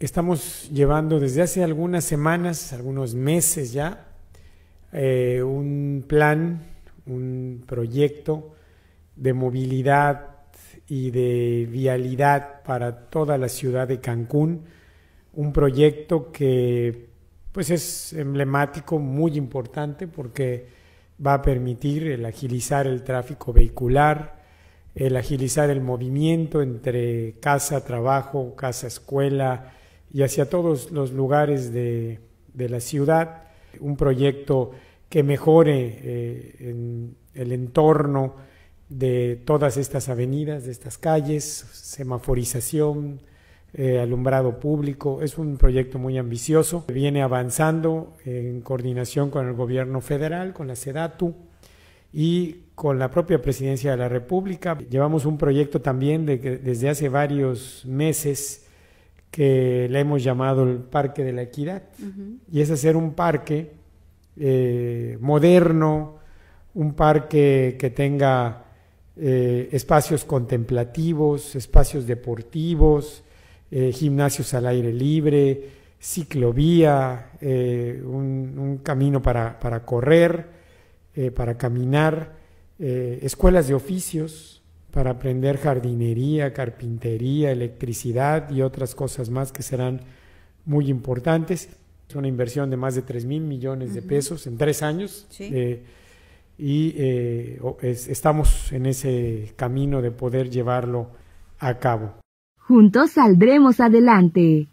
Estamos llevando desde hace algunas semanas, algunos meses ya, eh, un plan, un proyecto de movilidad y de vialidad para toda la ciudad de Cancún, un proyecto que pues es emblemático, muy importante porque va a permitir el agilizar el tráfico vehicular, el agilizar el movimiento entre casa, trabajo, casa, escuela y hacia todos los lugares de, la ciudad. Un proyecto que mejore eh, el entorno de todas estas avenidas, de estas calles, semaforización, eh, alumbrado público. Es un proyecto muy ambicioso. Viene avanzando en coordinación con el gobierno federal, con la SEDATU y con la propia presidencia de la República. Llevamos un proyecto también de que desde hace varios meses que le hemos llamado el Parque de la Equidad. Y es hacer un parque eh, moderno, un parque que tenga eh, espacios contemplativos, espacios deportivos, eh, gimnasios al aire libre, ciclovía, eh, un, camino para, correr, eh, para caminar, escuelas de oficios para aprender jardinería, carpintería, electricidad y otras cosas más que serán muy importantes. Es una inversión de más de 3 mil millones de pesos en tres años. y estamos en ese camino de poder llevarlo a cabo. Juntos saldremos adelante.